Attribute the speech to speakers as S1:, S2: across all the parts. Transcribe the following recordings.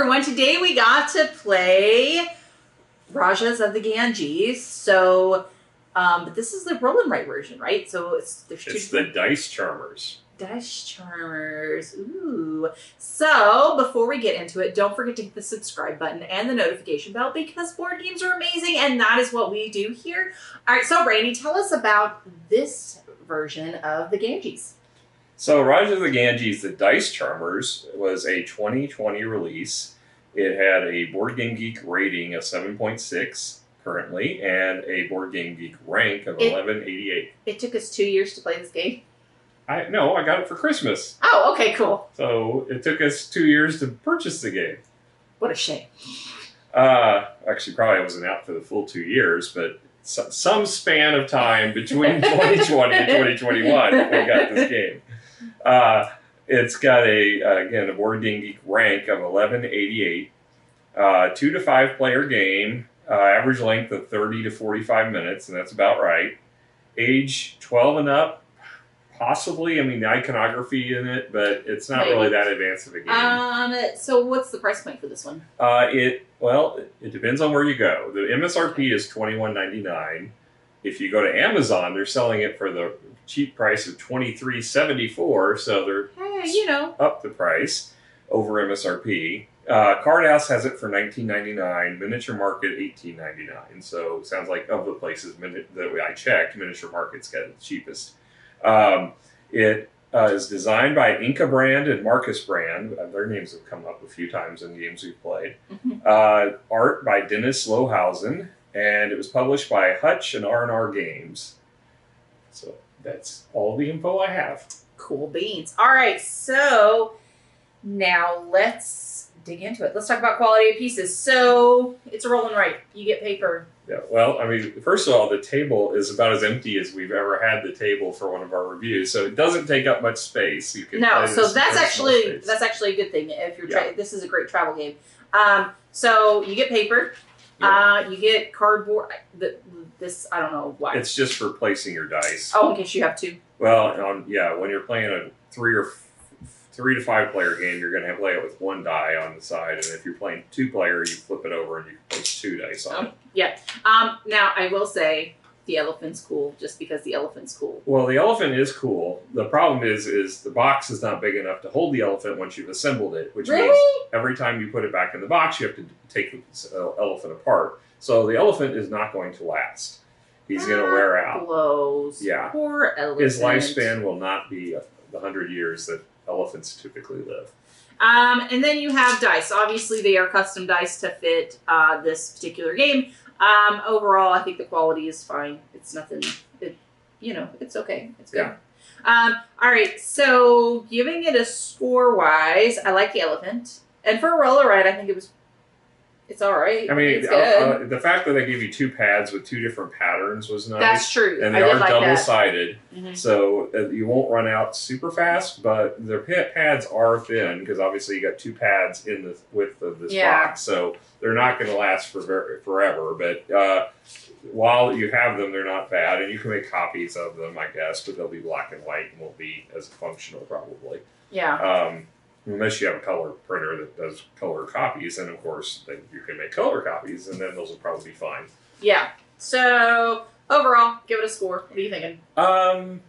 S1: everyone. Today we got to play Rajas of the Ganges. So, um, but this is the roll and write version, right? So it's there's two
S2: It's the Dice Charmers.
S1: Dice Charmers. Ooh. So, before we get into it, don't forget to hit the subscribe button and the notification bell because board games are amazing and that is what we do here. All right, so Randy, tell us about this version of the Ganges.
S2: So, Rajas of the Ganges, the Dice Charmers, was a 2020 release. It had a Board Game Geek rating of 7.6 currently and a Board Game Geek rank of
S1: It-
S2: 1188.
S1: It took us two years to play this game.
S2: I No, I got it for Christmas.
S1: Oh, okay, cool.
S2: So, it took us two years to purchase the game.
S1: What a shame.
S2: Uh, actually, probably I wasn't out for the full two years, but so, some span of time between 2020 and 2021, we got this game. Uh, it's got a uh, again a board game geek rank of 1188, uh, two to five player game, uh, average length of 30 to 45 minutes, and that's about right. Age 12 and up, possibly. I mean, the iconography in it, but it's not
S1: Maybe.
S2: really that advanced of a game.
S1: Um, so what's the price point for this one?
S2: Uh, it well, it depends on where you go. The MSRP is twenty one ninety nine. If you go to Amazon, they're selling it for the cheap price of twenty three seventy four. So they're
S1: Hey, you know.
S2: up the price over MSRP. Uh, Card House has it for nineteen ninety nine. Miniature Market eighteen ninety nine. So sounds like of the places mini- that I checked, Miniature Market's got it the cheapest. Um, it uh, is designed by Inka Brand and Markus Brand. Uh, their names have come up a few times in games we've played.
S1: Mhm.
S2: Uh, art by Dennis Lohausen, and it was published by Hutch and R&R Games. So that's all the info I have.
S1: Cool beans. All right, so now let's dig into it. Let's talk about quality of pieces. So it's a roll and write. You get paper.
S2: Yeah, well, I mean, first of all, the table is about as empty as we've ever had the table for one of our reviews, so it doesn't take up much space. You can
S1: No, so that's actually
S2: space.
S1: that's actually a good thing if you're. Tra-
S2: Yeah.
S1: This is a great travel game. Um, so you get paper. Uh, you get cardboard. The, this I don't know why.
S2: It's just for placing your dice.
S1: oh, in case you have two.
S2: Well, on yeah, when you're playing a three or f- three to five player game, you're going to have to play it with one die on the side, and if you're playing two player, you flip it over and you place two dice on it.
S1: Um, now I will say the elephant's cool just because the elephant's cool.
S2: Well, the elephant is cool. The problem is, is the box is not big enough to hold the elephant once you've assembled it, which means every time you put it back in the box, you have to take the elephant apart. So the elephant is not going to last. He's going to wear out.
S1: Blows.
S2: Yeah.
S1: Poor elephant.
S2: His lifespan will not be the hundred years that elephants typically live.
S1: Um, and then you have dice. Obviously, they are custom dice to fit uh, this particular game. Um, overall, I think the quality is fine. It's nothing. It, you know, it's okay. It's good. Um, all right. So, giving it a score wise, I like the elephant, and for a roller ride, I think it was. It's all right.
S2: I mean, uh, uh, the fact that they gave you two pads with two different patterns was nice.
S1: That's true.
S2: and they
S1: did
S2: are
S1: like
S2: double sided,
S1: Mhm.
S2: so uh, you won't run out super fast. But their pads are thin because obviously you got two pads in the width of this
S1: Yeah.
S2: box, so they're not going to last for ver- forever. But uh, while you have them, they're not bad, and you can make copies of them, I guess, but they'll be black and white and won't be as functional probably.
S1: Yeah.
S2: Um, unless you have a color printer that does color copies, and of course, then you can make color copies, and then those will probably be fine.
S1: Yeah. So overall, give it a score. What are you thinking?
S2: Um,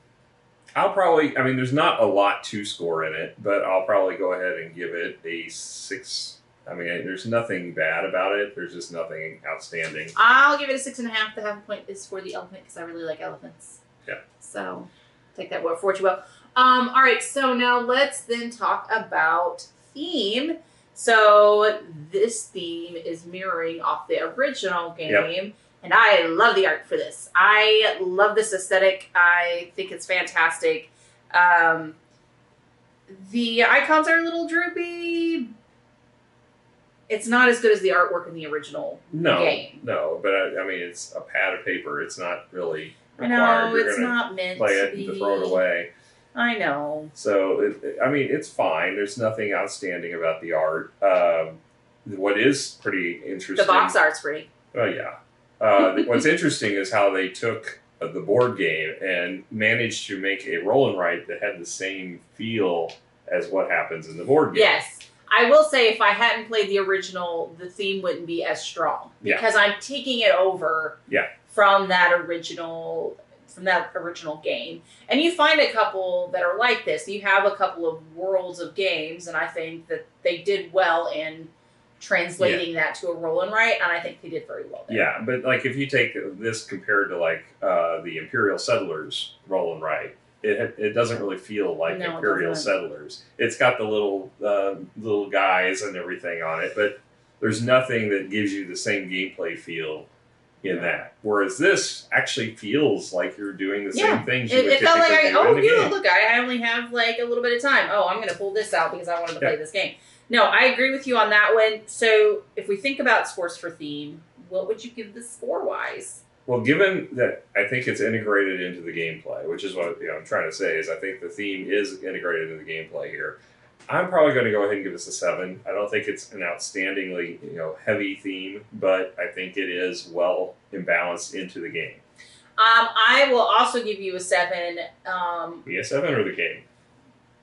S2: I'll probably. I mean, there's not a lot to score in it, but I'll probably go ahead and give it a six. I mean, there's nothing bad about it. There's just nothing outstanding.
S1: I'll give it a six and a half. The half point is for the elephant because I really like elephants.
S2: Yeah.
S1: So take that word for what you will. Um, all right, so now let's then talk about theme. So this theme is mirroring off the original game, and I love the art for this. I love this aesthetic. I think it's fantastic. Um, the icons are a little droopy. It's not as good as the artwork in the original
S2: No,
S1: game.
S2: no, but I, I mean, it's a pad of paper. It's not really
S1: I
S2: required. You're
S1: it's
S2: gonna
S1: not meant
S2: play
S1: to be.
S2: throw it away.
S1: I know.
S2: So, it, it- I mean, it's fine. There's nothing outstanding about the art. Um, what is pretty interesting.
S1: The box art's pretty.
S2: Oh yeah. Uh, what's interesting is how they took uh, the board game and managed to make a roll and write that had the same feel as what happens in the board game.
S1: Yes. I will say, if I hadn't played the original, the theme wouldn't be as strong
S2: Yeah.
S1: because I'm taking it over
S2: Yeah.
S1: from that original from that original game. And you find a couple that are like this. You have a couple of worlds of games, and I think that they did well in translating that to a roll and write, and I think they did very well there.
S2: Yeah, but like if you take this compared to like uh, the Imperial Settlers roll and write, it it doesn't really feel like
S1: No,
S2: Imperial
S1: doesn't.
S2: Settlers. It's got the little uh, little guys and everything on it, but there's nothing that gives you the same gameplay feel in that. Whereas this actually feels like you're doing the
S1: Yeah,
S2: same things you
S1: It, it felt like I, oh,
S2: the
S1: you know, look, I I only have like a little bit of time. Oh, I'm going to pull this out because I wanted to play this game. No, I agree with you on that one. So if we think about scores for theme, what would you give this score wise?
S2: Well, given that I think it's integrated into the gameplay, which is what you know, I'm trying to say is I think the theme is integrated into the gameplay here. I'm probably going to go ahead and give this a seven. I don't think it's an outstandingly you know heavy theme, but I think it is well imbalanced into the game.
S1: Um, I will also give you a seven. Um,
S2: Be a seven or the game?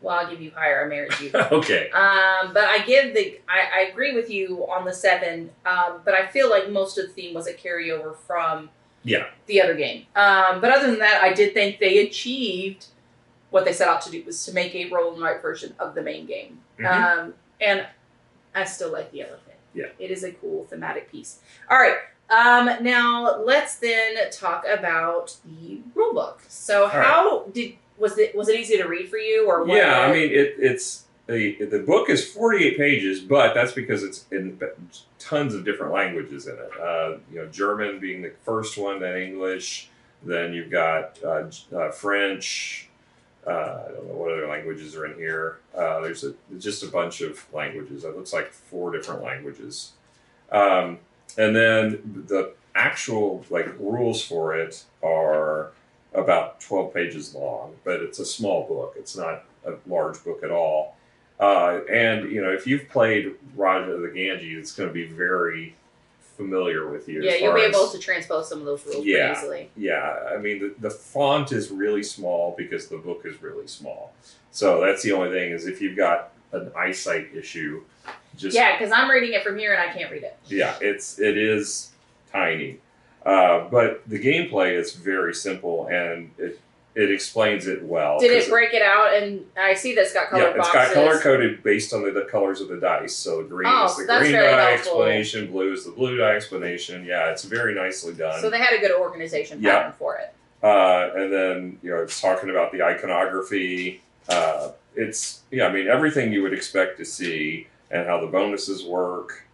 S1: well, I'll give you higher. I married you.
S2: okay.
S1: Um, but I give the I, I agree with you on the seven. Um, but I feel like most of the theme was a carryover from
S2: Yeah.
S1: the other game. Um, but other than that, I did think they achieved what they set out to do was to make a roll and write version of the main game.
S2: Mhm.
S1: Um, and I still like the elephant.
S2: Yeah.
S1: it is a cool thematic piece. All right. Um, now let's then talk about the rule book. So
S2: right.
S1: how did was it was it easy to read for you or what
S2: Yeah, I mean it, it's the the book is 48 pages, but that's because it's in tons of different languages in it. Uh, you know, German being the first one, then English, then you've got uh, uh, French. Uh, I don't know what other languages are in here. Uh, there's a, just a bunch of languages. It looks like four different languages, um, and then the actual like rules for it are about 12 pages long, but it's a small book. It's not a large book at all. Uh, and you know, if you've played Raja of the Ganges, it's going to be very familiar with you.
S1: Yeah, you'll be able
S2: as-
S1: to transpose some of those rules
S2: Yeah.
S1: pretty easily.
S2: Yeah, I mean the, the font is really small because the book is really small. So that's the only thing is if you've got an eyesight issue, just
S1: Yeah, because I'm reading it from here and I can't read it.
S2: yeah, it's it is tiny, uh, but the gameplay is very simple and it it explains it well.
S1: Did it break it out? And I see that's got colored
S2: yeah, it's
S1: boxes.
S2: got color coded based on the, the colors of the dice. So green
S1: Oh,
S2: is the green die
S1: helpful.
S2: explanation, blue is the blue die explanation. Yeah, it's very nicely done.
S1: So they had a good organization
S2: Yeah.
S1: pattern for it.
S2: uh, and then you know it's talking about the iconography. Uh, it's yeah, I mean everything you would expect to see and how the bonuses work.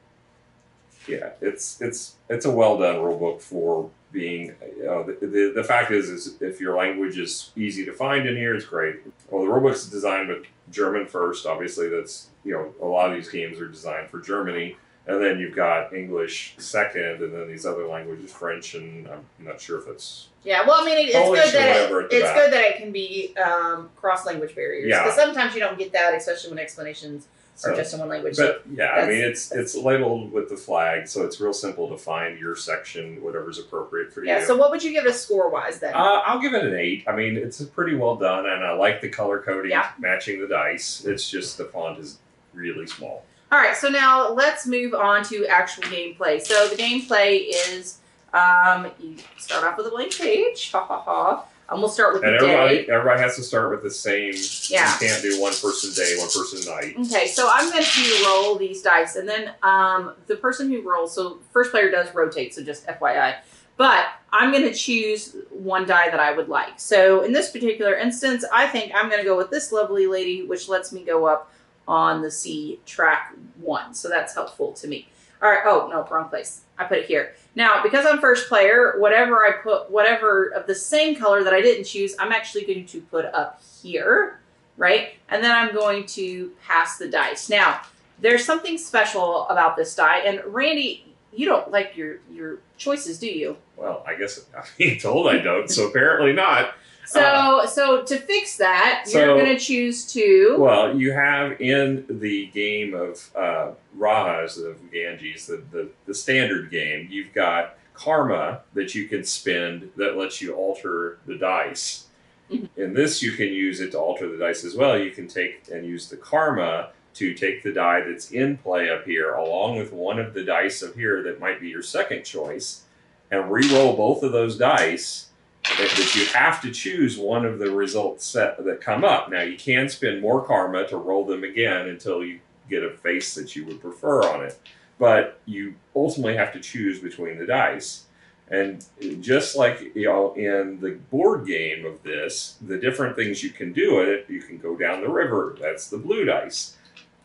S2: Yeah, it's it's it's a well done rule book for being. You know, the, the the fact is is if your language is easy to find in here, it's great. Well, the rule book's designed with German first. Obviously, that's you know a lot of these games are designed for Germany. And then you've got English second, and then these other languages, French, and I'm not sure if it's
S1: Yeah, well, I mean, it, it's good that it, it's
S2: back.
S1: good that it can be um, cross language barriers.
S2: Yeah.
S1: Sometimes you don't get that, especially when explanations
S2: So,
S1: just in one language.
S2: But yeah, I mean it's it's labeled with the flag, so it's real simple to find your section, whatever's appropriate for
S1: yeah.
S2: you. Yeah.
S1: So what would you give it score wise then?
S2: uh, I'll give it an eight. I mean, it's pretty well done, and I like the color coding
S1: Yeah.
S2: matching the dice. It's just the font is really small.
S1: All right, so now let's move on to actual gameplay. So the gameplay is um, you start off with a blank page, ha ha ha, and we'll start with
S2: And
S1: the
S2: everybody
S1: day.
S2: everybody has to start with the same.
S1: Yeah.
S2: You can't do one person day, one person night.
S1: Okay, so I'm going to roll these dice, and then um, the person who rolls. So first player does rotate, so just FYI. But I'm going to choose one die that I would like. So in this particular instance, I think I'm going to go with this lovely lady, which lets me go up on the C track one. So that's helpful to me. All right. Oh no, wrong place. I put it here. Now, because I'm first player, whatever I put, whatever of the same color that I didn't choose, I'm actually going to put up here, right? And then I'm going to pass the dice. Now, there's something special about this die, and Randy, you don't like your your choices, do you?
S2: Well, I guess I'm being told I don't, so apparently not.
S1: So, so to fix that, you're going to choose to.
S2: Well, you have in the game of uh, Rajas of Ganges, the, the, the standard game, you've got karma that you can spend that lets you alter the dice.
S1: Mhm.
S2: In this, you can use it to alter the dice as well. You can take and use the karma to take the die that's in play up here, along with one of the dice up here that might be your second choice, and re-roll both of those dice. That, you have to choose one of the results set that come up. Now you can spend more karma to roll them again until you get a face that you would prefer on it, but you ultimately have to choose between the dice. And just like you know in the board game of this, the different things you can do in it, you can go down the river. That's the blue dice.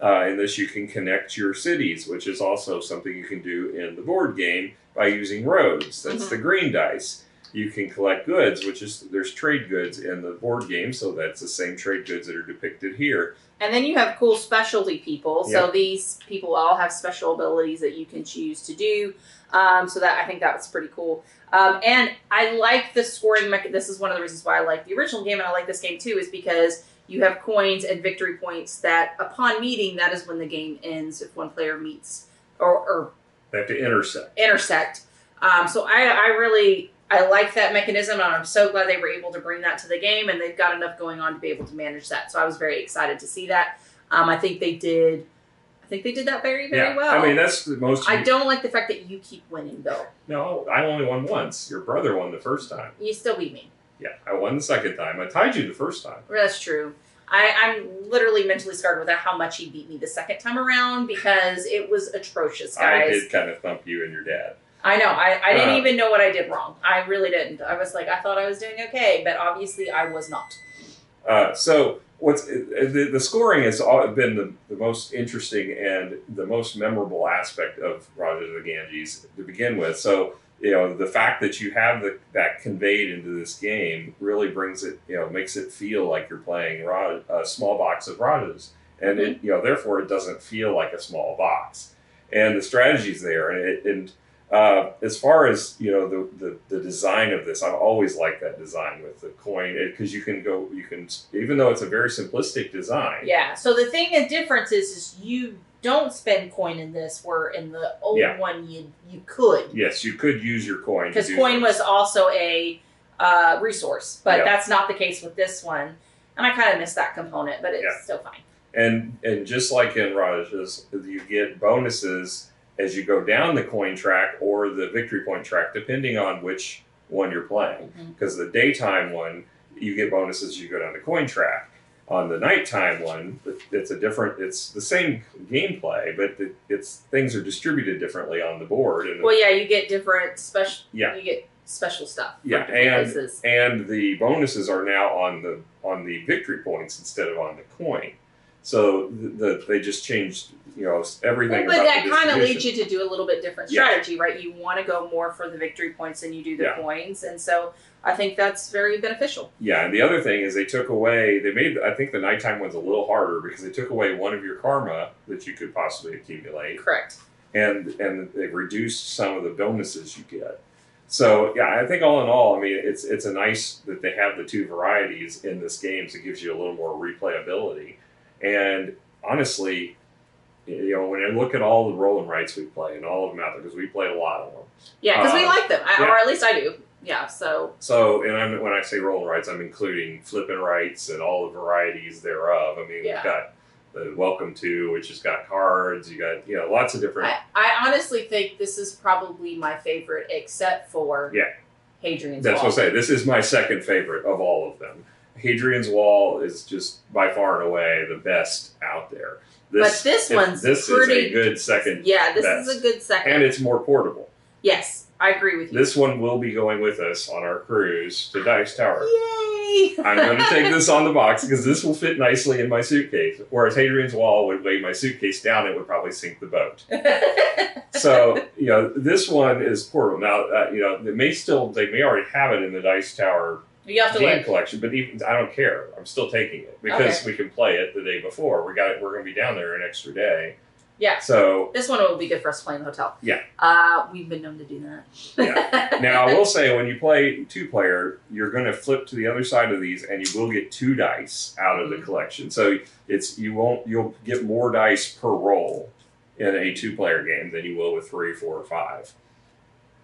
S2: Uh, in this, you can connect your cities, which is also something you can do in the board game by using roads. That's
S1: Mhm.
S2: the green dice. You can collect goods, which is there's trade goods in the board game, so that's the same trade goods that are depicted here.
S1: And then you have cool specialty people. So these people all have special abilities that you can choose to do. Um, so that I think that was pretty cool. Um, and I like the scoring mechanism. This is one of the reasons why I like the original game and I like this game too, is because you have coins and victory points that upon meeting, that is when the game ends if one player meets or, or
S2: They have to intersect.
S1: intersect. Um, so I, I really I like that mechanism, and I'm so glad they were able to bring that to the game, and they've got enough going on to be able to manage that. So I was very excited to see that. Um, I think they did. I think they did that very very
S2: yeah,
S1: well.
S2: I mean that's the most.
S1: I don't like the fact that you keep winning though.
S2: No, I only won once. Your brother won the first time.
S1: You still beat me.
S2: Yeah, I won the second time. I tied you the first time.
S1: That's true. I, I'm literally mentally scarred with how much he beat me the second time around because it was atrocious,
S2: I did kind of thump you and your dad.
S1: I know. I, I didn't
S2: Uh,
S1: even know what I did wrong. I really didn't. I was like, I thought I was doing okay, but obviously I was not.
S2: Uh, so what's the, the scoring has been the, the most interesting and the most memorable aspect of Rajas of the Ganges to begin with. So you know the fact that you have the, that conveyed into this game really brings it you know makes it feel like you're playing a small box of Rogers, and it you know therefore it doesn't feel like a small box, and the strategy's there, and it, and uh, as far as you know the, the the design of this, I've always liked that design with the coin because you can go you can even though it's a very simplistic design.
S1: Yeah. So the thing, the difference is, is you don't spend coin in this. Where in the old
S2: Yeah.
S1: one, you you could
S2: Yes, you could use your coin
S1: because coin
S2: things.
S1: was also a uh, resource, but
S2: Yeah.
S1: that's not the case with this one. And I kind of miss that component, but it's
S2: Yeah.
S1: still fine.
S2: and and just like in Rajas, you get bonuses as you go down the coin track or the victory point track, depending on which one you're playing.
S1: Mhm.
S2: Because the daytime one, you get bonuses as you go down the coin track. On the nighttime one, it's a different. It's the same gameplay, but it, it's things are distributed differently on the board. And
S1: Well, yeah, you get different special.
S2: Yeah.
S1: You get special stuff.
S2: Yeah, and-
S1: places.
S2: and the bonuses are now on the on the victory points instead of on the coin. So the, the they just changed, you know, everything.
S1: Well, but that kind of leads you to do a little bit different
S2: Yeah.
S1: strategy, right? You want to go more for the victory points than you do the
S2: Yeah.
S1: coins, and so I think that's very beneficial.
S2: Yeah, and the other thing is they took away. They made I think the nighttime one's a little harder because they took away one of your karma that you could possibly accumulate,
S1: Correct.
S2: and and they reduced some of the bonuses you get. So yeah, I think all in all, I mean, it's it's a nice that they have the two varieties in this game, so it gives you a little more replayability. And honestly, you know, when I look at all the roll and writes we play and all of them out there, because we play a lot of them.
S1: Yeah, because we
S2: Uh,
S1: like them, I,
S2: yeah.
S1: or at least I do. Yeah. So
S2: So, and I'm, when I say roll and writes, I'm including flipping rights and all the varieties thereof. I mean,
S1: Yeah.
S2: we've got the welcome to, which has got cards. You got you know lots of different.
S1: I, I honestly think this is probably my favorite, except for
S2: Yeah.
S1: Hadrian's
S2: That's
S1: Wall.
S2: what I say. This is my second favorite of all of them. Hadrian's Wall is just by far and away the best out there. This,
S1: But this one's
S2: this
S1: pretty-
S2: is a good second,
S1: Yeah, this
S2: best.
S1: is a good second.
S2: and it's more portable.
S1: yes, I agree with you.
S2: This one will be going with us on our cruise to Dice Tower.
S1: Yay!
S2: I'm going to take this on the box because this will fit nicely in my suitcase. Whereas Hadrian's Wall would weigh my suitcase down, it would probably sink the boat. So you know, this one is portable. Now, uh, you know, they may still they may already have it in the Dice Tower
S1: you have to
S2: game
S1: look.
S2: collection, but even I don't care. I'm still taking it because we can play it the day before. We got it. We're going to be down there an extra day.
S1: Yeah.
S2: So
S1: This one will be good for us to play in the hotel.
S2: Yeah.
S1: Uh, we've been known to do that.
S2: now I will say, when you play two player, you're going to flip to the other side of these, and you will get two dice out of the
S1: Mhm.
S2: collection. So it's you won't you'll get more dice per roll in a two player game than you will with three, four, or five.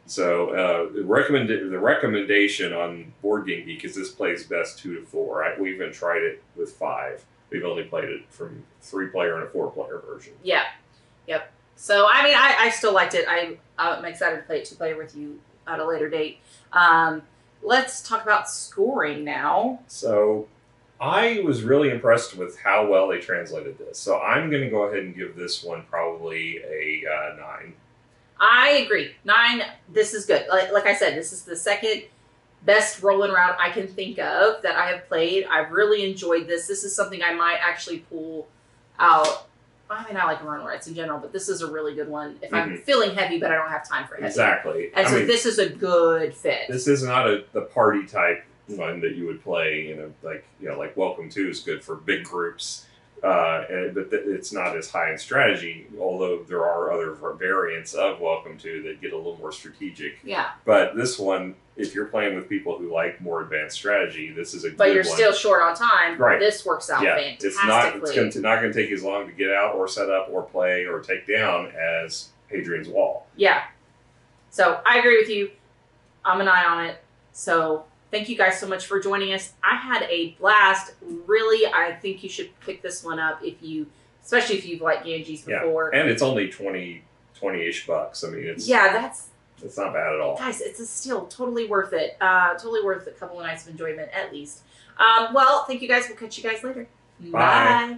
S2: So uh, the recommend the recommendation on Board Game Geek is this plays best two to four. I, we even tried it with five. we've only played it from three player and a four player version.
S1: Yeah. Yep. So I mean, I, I still liked it. I I'm excited to play it two player with you at a later date. Um, let's talk about scoring now.
S2: So I was really impressed with how well they translated this. So I'm going to go ahead and give this one probably a uh, nine.
S1: I agree. Nine. This is good. Like, like I said, this is the second best rolling round I can think of that I have played. I've really enjoyed this. This is something I might actually pull out. I mean, I like run rights in general, but this is a really good one. If I'm mm-hmm. feeling heavy, but I don't have time for heavy,
S2: Exactly.
S1: and
S2: I
S1: so
S2: mean,
S1: this is a good fit.
S2: this is not a the party type mm-hmm. one that you would play. You know, like you know, like Welcome to is good for big groups. Uh, but th- it's not as high in strategy, although there are other variants of Welcome to that get a little more strategic.
S1: yeah,
S2: But this one, if you're playing with people who like more advanced strategy, this is a
S1: but you're
S2: one.
S1: still short on time.
S2: Right.
S1: This works out
S2: yeah,
S1: fantastically.
S2: it's not it's going to not going to take as long to get out or set up or play or take down as Hadrian's Wall.
S1: Yeah. So I agree with you. I'm an eye on it. So thank you guys so much for joining us. I had a blast. Really, I think you should pick this one up if you, especially if you've liked Ganges before. Yeah.
S2: And it's only 20 20-ish bucks. I mean, it's
S1: yeah, that's
S2: it's not bad at all.
S1: guys. It's a steal. totally worth it. Uh, totally worth a couple of nights of enjoyment at least. Um, well, thank you guys. We'll catch you guys later.
S2: Bye.
S1: Bye.